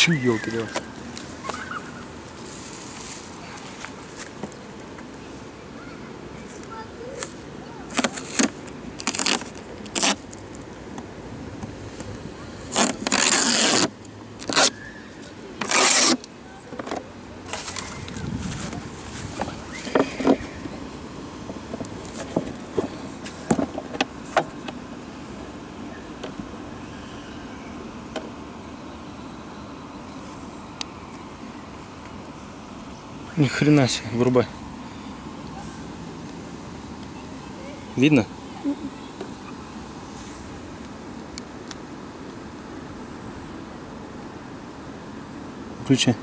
注意を受けてます。Ни хрена себе, врубай. Видно? Включи.